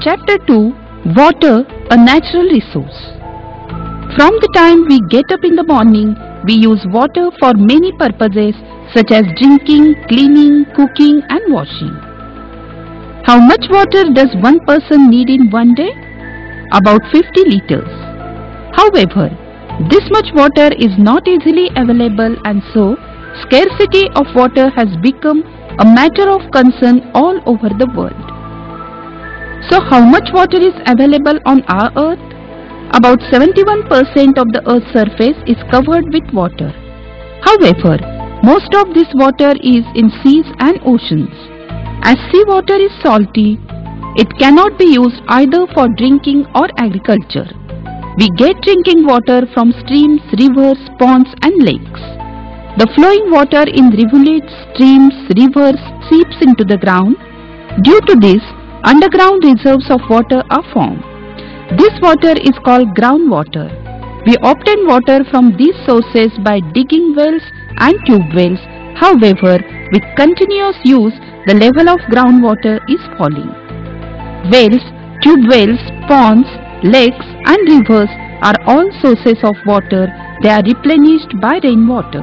Chapter 2 Water, a natural resource. From the time we get up in the morning, we use water for many purposes such as drinking, cleaning, cooking, and washing. How much water does one person need in one day? About 50 liters. However, this much water is not easily available and so scarcity of water has become a matter of concern all over the world. So how much water is available on our earth? About 71% of the earth's surface is covered with water. However, most of this water is in seas and oceans. As seawater is salty, it cannot be used either for drinking or agriculture. We get drinking water from streams, rivers, ponds and lakes. The flowing water in rivulets, streams, rivers seeps into the ground. Due to this, underground reserves of water are formed. This water is called groundwater. We obtain water from these sources by digging wells and tube wells. However, with continuous use, the level of groundwater is falling. Wells, tube wells, ponds, lakes and rivers are all sources of water. They are replenished by rainwater.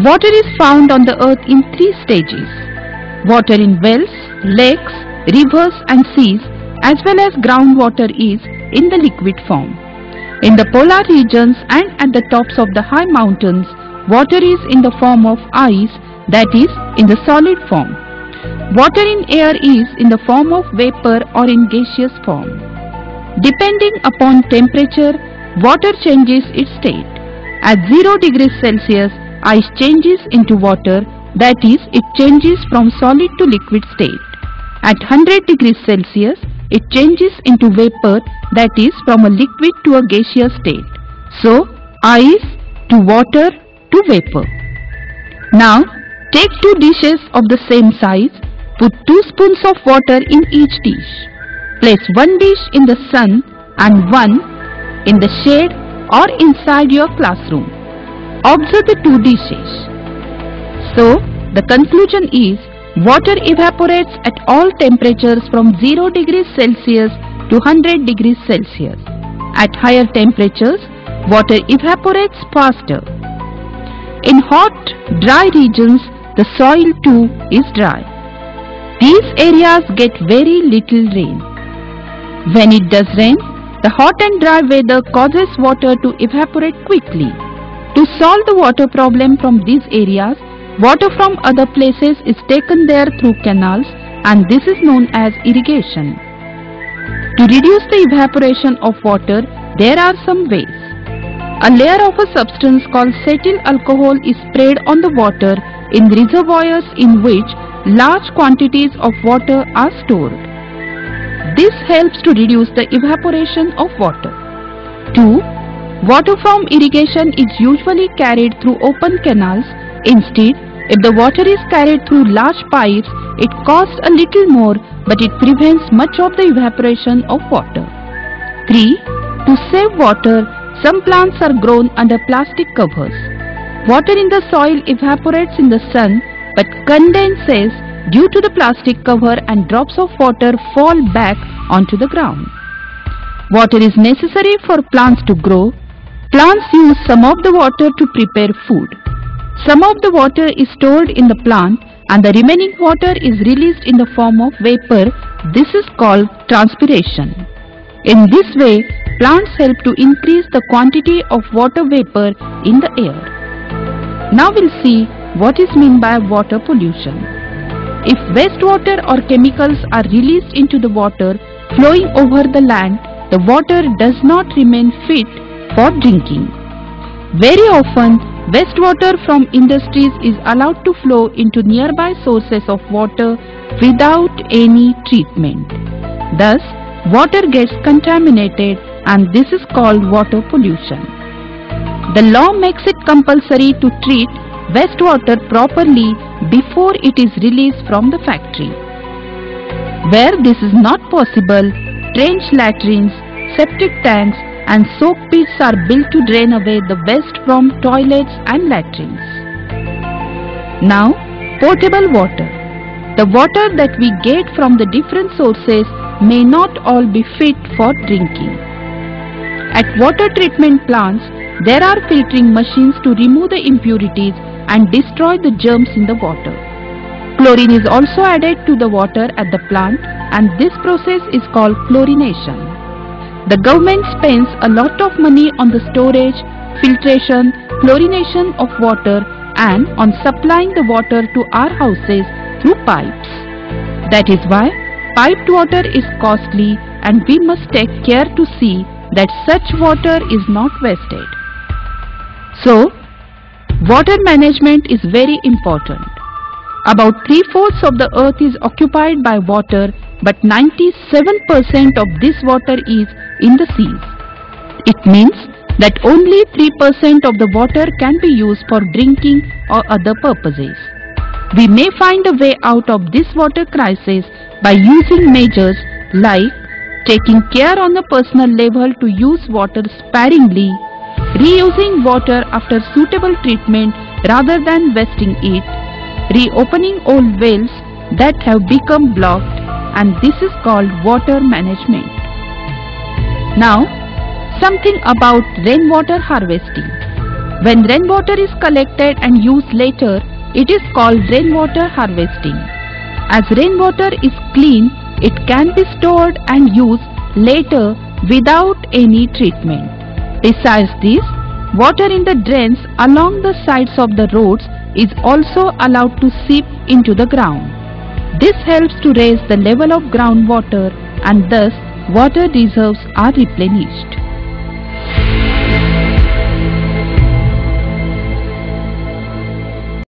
Water is found on the earth in three stages. Water in wells, lakes, rivers and seas as well as groundwater is in the liquid form. In the polar regions and at the tops of the high mountains, water is in the form of ice that is in the solid form. Water in air is in the form of vapor or in gaseous form. Depending upon temperature, water changes its state. At 0 degrees Celsius, ice changes into water that is it changes from solid to liquid state. At 100 degrees Celsius, it changes into vapor that is from a liquid to a gaseous state. So, ice to water to vapor. Now, take two dishes of the same size, put two spoons of water in each dish. Place one dish in the sun and one in the shade or inside your classroom. Observe the two dishes. So, the conclusion is water evaporates at all temperatures from 0 degrees Celsius to 100 degrees Celsius. At higher temperatures, water evaporates faster. In hot, dry regions, the soil too is dry. These areas get very little rain. When it does rain, the hot and dry weather causes water to evaporate quickly. To solve the water problem from these areas, water from other places is taken there through canals and this is known as irrigation. To reduce the evaporation of water, there are some ways. A layer of a substance called cetyl alcohol is sprayed on the water in reservoirs in which large quantities of water are stored. This helps to reduce the evaporation of water. 2. Water from irrigation is usually carried through open canals. Instead, if the water is carried through large pipes, it costs a little more but it prevents much of the evaporation of water. 3. To save water, some plants are grown under plastic covers. Water in the soil evaporates in the sun but condenses due to the plastic cover and drops of water fall back onto the ground. Water is necessary for plants to grow. Plants use some of the water to prepare food. Some of the water is stored in the plant and the remaining water is released in the form of vapor. This is called transpiration. In this way, plants help to increase the quantity of water vapor in the air. Now we'll see what is meant by water pollution. If wastewater or chemicals are released into the water flowing over the land, the water does not remain fit for drinking. Very often, wastewater from industries is allowed to flow into nearby sources of water without any treatment. Thus, water gets contaminated and this is called water pollution. The law makes it compulsory to treat wastewater properly before it is released from the factory. Where this is not possible, trench latrines, septic tanks and soak pits are built to drain away the waste from toilets and latrines. Now, potable water. The water that we get from the different sources may not all be fit for drinking. At water treatment plants, there are filtering machines to remove the impurities and destroy the germs in the water. Chlorine is also added to the water at the plant and this process is called chlorination. The government spends a lot of money on the storage, filtration, chlorination of water and on supplying the water to our houses through pipes. That is why piped water is costly and we must take care to see that such water is not wasted. So, water management is very important. About three-fourths of the earth is occupied by water but 97% of this water is in the seas. It means that only 3% of the water can be used for drinking or other purposes. We may find a way out of this water crisis by using measures like taking care on a personal level to use water sparingly, reusing water after suitable treatment rather than wasting it, reopening old wells that have become blocked and this is called water management. Now, something about rainwater harvesting. When rainwater is collected and used later, it is called rainwater harvesting. As rainwater is clean, it can be stored and used later without any treatment. Besides this, water in the drains along the sides of the roads is also allowed to seep into the ground. This helps to raise the level of groundwater and thus water reserves are replenished.